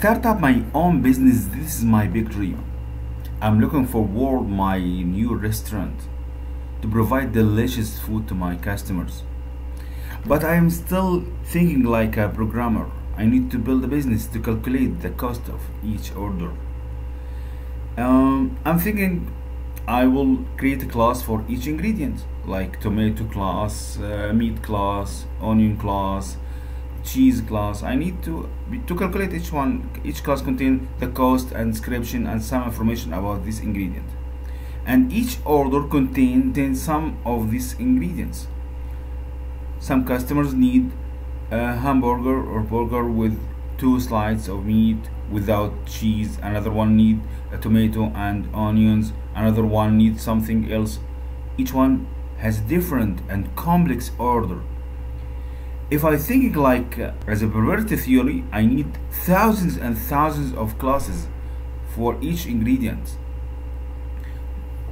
start up my own business, this is my big dream. I'm looking forward my new restaurant to provide delicious food to my customers. But I am still thinking like a programmer. I need to build a business to calculate the cost of each order. Um, I'm thinking I will create a class for each ingredient, like tomato class, uh, meat class, onion class, cheese class. I need to to calculate each one. Each class contain the cost and description and some information about this ingredient, and each order contains some of these ingredients. Some customers need a hamburger or burger with two slices of meat without cheese. Another one need a tomato and onions. Another one needs something else. Each one has different and complex order. If I think like uh, as a probability theory, I need thousands and thousands of classes for each ingredient.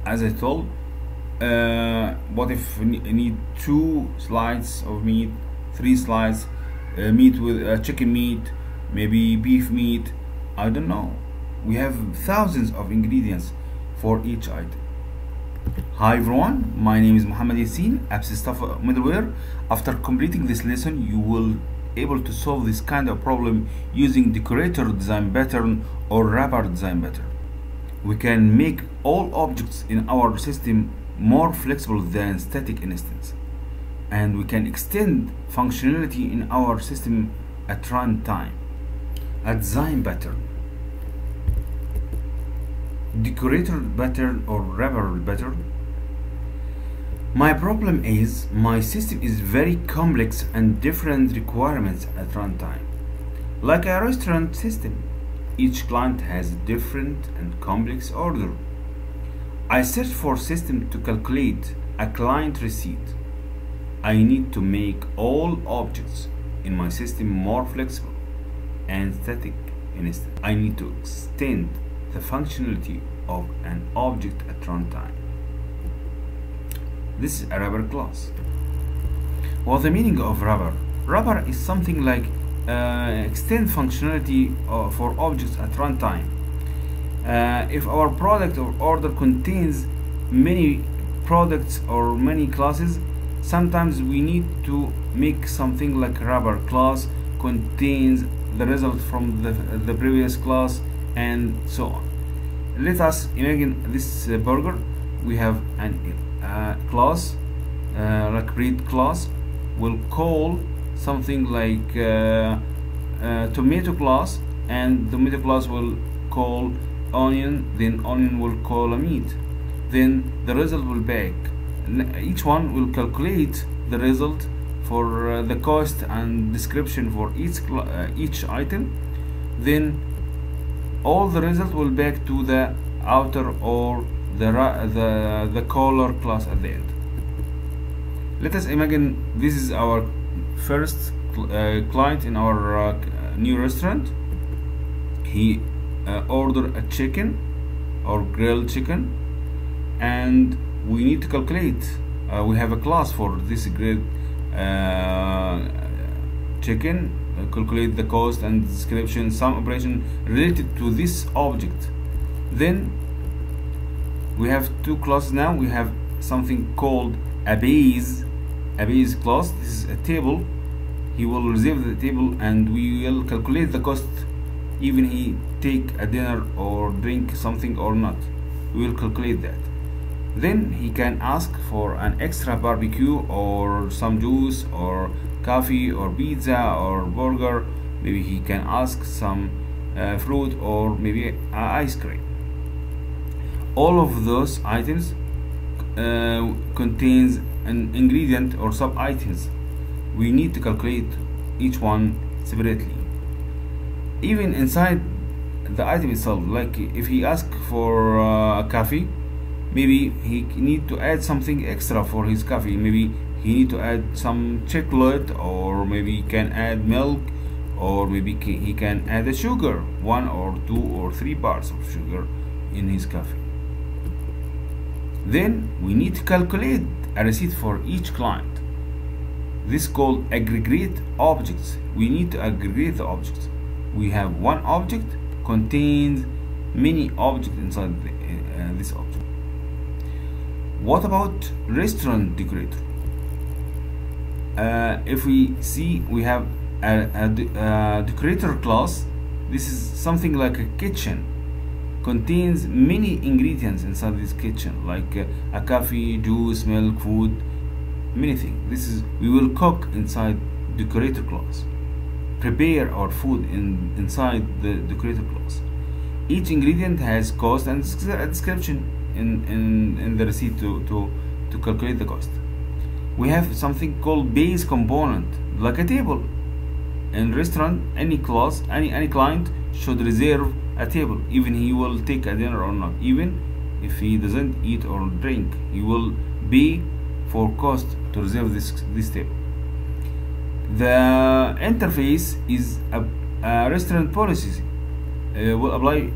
As I told, uh, what if we need two slices of meat, three slices, uh, meat with uh, chicken meat, maybe beef meat, I don't know. We have thousands of ingredients for each item. Hi everyone, my name is Muhammad Yassein, Apps Staff Middleware. After completing this lesson, you will able to solve this kind of problem using decorator design pattern or wrapper design pattern. We can make all objects in our system more flexible than static instance and we can extend functionality in our system at runtime. A design pattern decorator pattern or wrapper pattern my problem is my system is very complex and different requirements at runtime. Like a restaurant system each client has different and complex order. I search for system to calculate a client receipt. I need to make all objects in my system more flexible and static. Instant i need to extend the functionality of an object at runtime. This is a wrapper class. What's the meaning of wrapper? Wrapper is something like uh, extend functionality uh, for objects at runtime. Uh, if our product or order contains many products or many classes, sometimes we need to make something like wrapper class contains the result from the, the previous class and so on let us imagine this uh, burger we have an uh, class uh, read class will call something like uh, uh, tomato class and tomato class will call onion then onion will call a meat. Then the result will back. Each one will calculate the result for uh, the cost and description for each each item. Then all the result will back to the outer or the the the caller class at the end. Let us imagine this is our first uh, client in our uh, new restaurant. He uh, order a chicken or grilled chicken and we need to calculate uh, we have a class for this grilled uh, chicken calculate the cost and description some operation related to this object. Then we have two classes now. We have something called a base a base class this is a table. He will reserve the table and we will calculate the cost even he take a dinner or drink something or not. We will calculate that. Then he can ask for an extra barbecue or some juice or coffee or pizza or burger. Maybe he can ask some uh, fruit or maybe uh, ice cream all of those items uh, contains an ingredient or sub items. We need to calculate each one separately. Even inside the item itself like if he ask for uh, a coffee maybe he need to add something extra for his coffee. Maybe he need to add some chocolate or maybe he can add milk or maybe he can add a sugar one or two or three parts of sugar in his coffee then we need to calculate a receipt for each client. This is called aggregate objects. We need to aggregate the objects. We have one object contains many objects inside the, uh, this object. What about restaurant decorator? Uh, if we see we have a, a, a decorator class this is something like a kitchen contains many ingredients inside this kitchen like uh, a coffee juice milk food many things. This is we will cook inside the decorator class prepare our food in inside the decorator class each ingredient has cost and description in, in, in the receipt to, to, to calculate the cost. We have something called base component like a table. In restaurant any class any any client should reserve a table even he will take a dinner or not. Even if he doesn't eat or drink he will be for cost to reserve this this table. The interface is a, a restaurant policy uh, will apply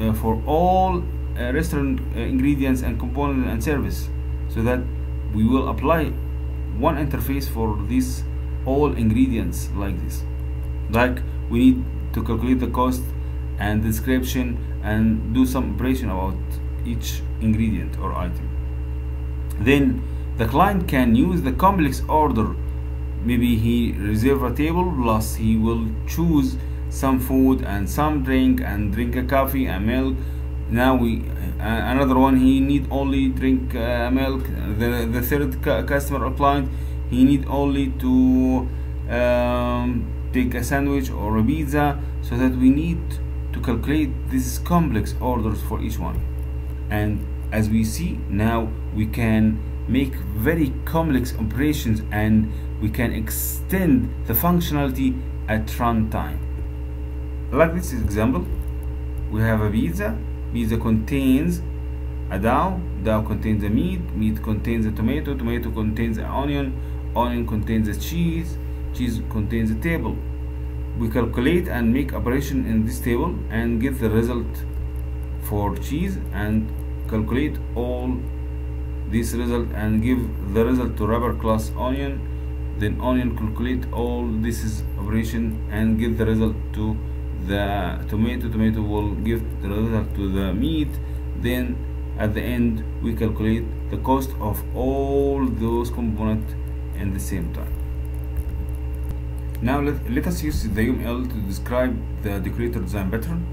uh, for all uh, restaurant uh, ingredients and components and service so that we will apply one interface for these all ingredients like this. Like we need to calculate the cost and description and do some operation about each ingredient or item. Then the client can use the complex order. Maybe he reserve a table plus he will choose some food and some drink and drink a coffee and milk. Now we uh, another one he need only drink uh, milk. The, the third customer or client he need only to um, take a sandwich or a pizza so that we need calculate these complex orders for each one. And as we see now we can make very complex operations and we can extend the functionality at runtime. Like this example we have a pizza. Pizza contains a dough. Dough contains the meat. Meat contains a tomato. Tomato contains an onion. Onion contains a cheese. Cheese contains a table we calculate and make operation in this table and get the result for cheese and calculate all this result and give the result to wrapper class onion. Then onion calculate all this is operation and give the result to the tomato. Tomato will give the result to the meat. Then at the end we calculate the cost of all those components in the same time now let, let us use the UML to describe the decorator design pattern.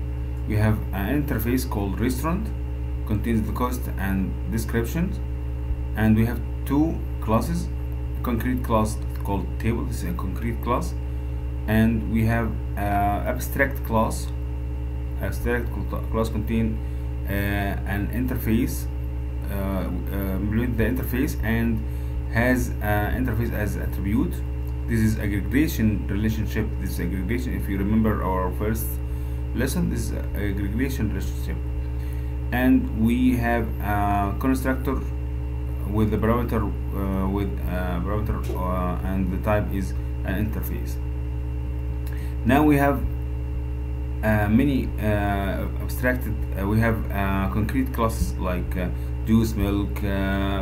We have an interface called restaurant contains the cost and descriptions. And we have two classes concrete class called table this is a concrete class. And we have uh, abstract class. Abstract class contain uh, an interface uh, uh, the interface and has interface as attribute this is aggregation relationship. This is aggregation. If you remember our first lesson this is aggregation relationship. And we have a constructor with the parameter uh, with uh, parameter uh, and the type is an interface. Now we have uh, many uh, abstracted uh, we have concrete classes like juice milk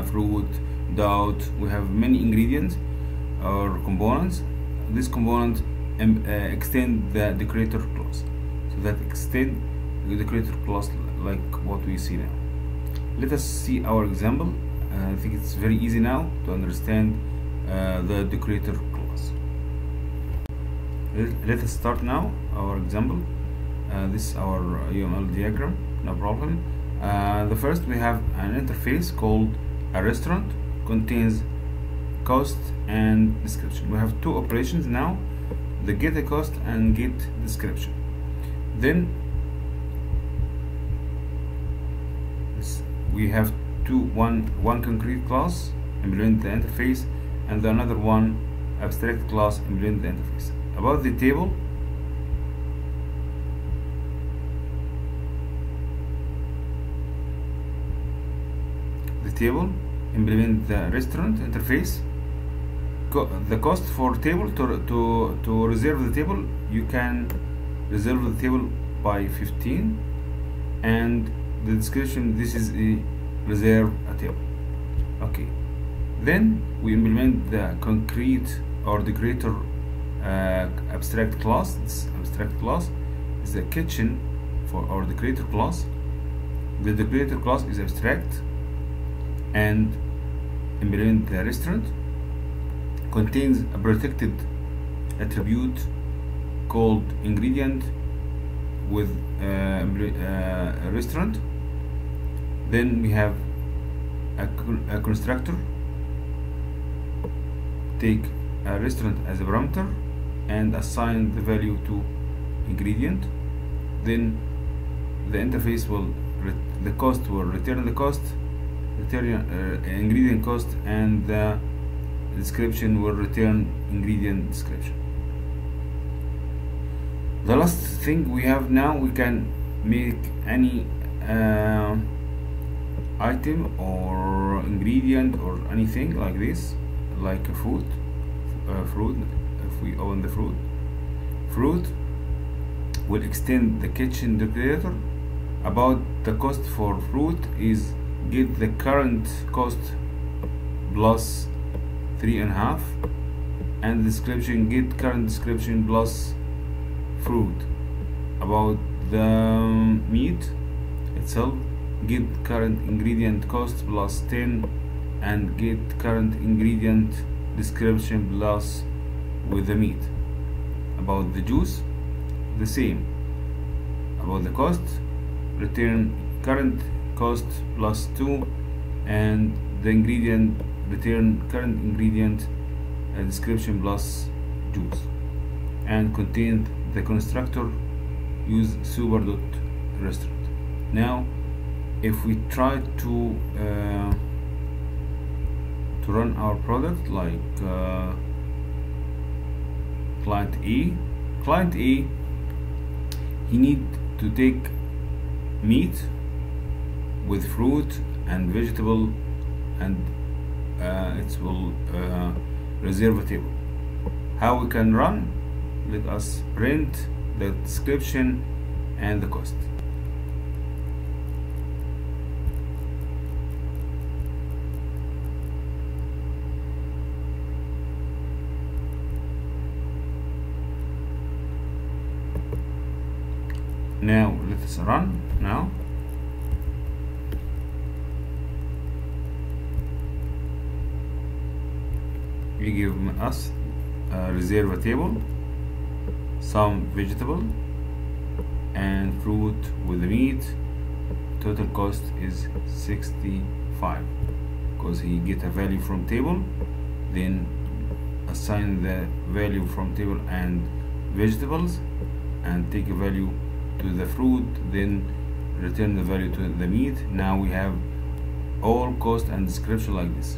fruit doubt. We have many ingredients or components. This component um, extend the decorator class so that extend the decorator class like what we see now. Let us see our example. Uh, I think it's very easy now to understand uh, the decorator class let us start now our example. Uh, this is our UML diagram no problem. Uh, the first we have an interface called a restaurant. Contains cost and description. We have two operations now the get a cost and get description. Then we have two one one concrete class implement the interface and the another one abstract class implement the interface. About the table the table implement the restaurant interface Co the cost for table to, to, to reserve the table you can reserve the table by 15 and the description this is a reserve a table. Okay. Then we implement the concrete or decorator uh, abstract class this abstract class is the kitchen for our decorator class the decorator class is abstract and implement the restaurant contains a protected attribute called ingredient with uh, uh, restaurant. Then we have a, a constructor. Take a restaurant as a parameter and assign the value to ingredient. Then the interface will the cost will return the cost return uh, ingredient cost and the description will return ingredient description. The last thing we have now we can make any uh, item or ingredient or anything like this like a fruit fruit if we own the fruit. Fruit will extend the kitchen decorator. About the cost for fruit is get the current cost plus three and a half and description get current description plus fruit. About the um, meat itself get current ingredient cost plus 10 and get current ingredient description plus with the meat. About the juice the same. About the cost return current cost plus 2 and the ingredient return current ingredient description plus juice and contain the constructor use super dot restaurant. Now if we try to uh, to run our product like uh, client A client A he need to take meat with fruit and vegetable and it will uh, reserve a table how we can run let us print the description and the cost. Now let us run. Now we give us a reserve a table some vegetable and fruit with the meat. Total cost is 65 because he get a value from table then assign the value from table and vegetables and take a value to the fruit then return the value to the meat. Now we have all cost and description like this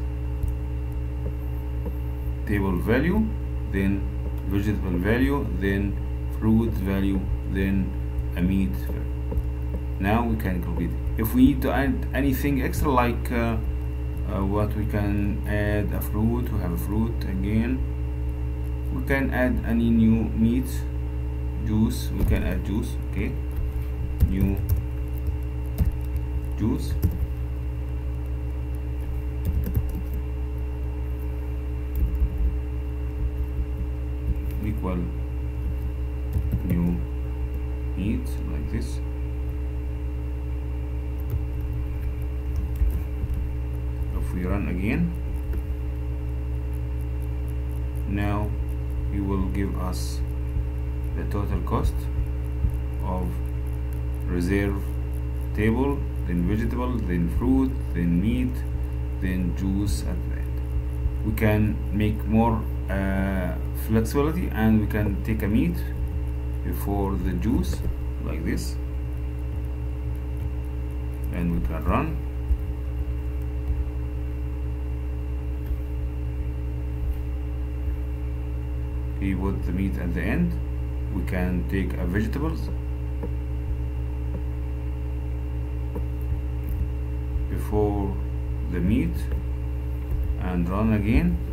table value then vegetable value then fruit value then a meat value. now we can complete if we need to add anything extra like uh, uh, what we can add a fruit we have a fruit again. We can add any new meat juice we can add juice okay? New juice equal new meat like this. If we run again. Now it will give us the total cost of reserve table then vegetable then fruit then meat then juice at the end. We can make more uh, flexibility and we can take a meat before the juice like this. And we can run. We put the meat at the end. We can take a vegetables. Before the meat and run again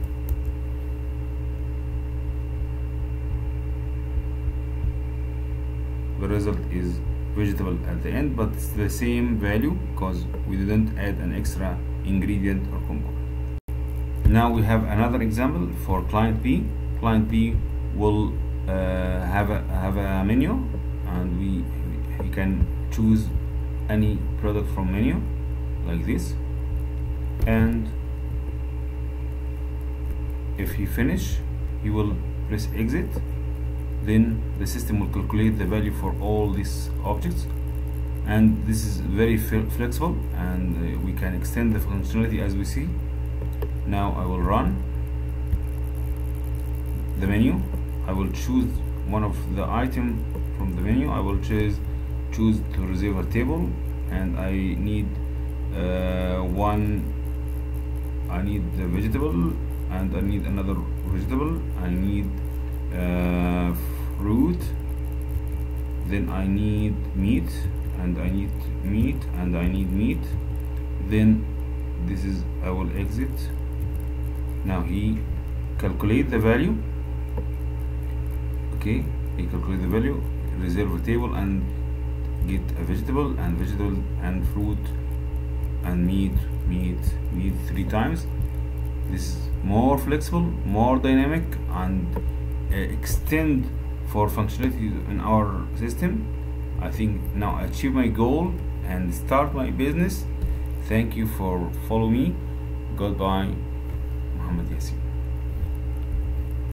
result is vegetable at the end but it's the same value because we didn't add an extra ingredient or component now we have another example for client B client B will uh, have a have a menu and we can choose any product from menu like this. And if he finish he will press exit then the system will calculate the value for all these objects. And this is very flexible and uh, we can extend the functionality as we see. Now I will run the menu. I will choose one of the item from the menu. I will choose choose to reserve a table and I need uh, one I need the vegetable and I need another vegetable. I need uh, fruit then I need meat and I need meat and I need meat. Then this is I will exit. Now he calculate the value. Okay he calculate the value reserve a table and get a vegetable and vegetable and fruit and meat meat meat three times. This is more flexible more dynamic and Uh, extend for functionality in our system I think now achieve my goal and start my business. Thank you for follow me. Goodbye Muhammad Yassein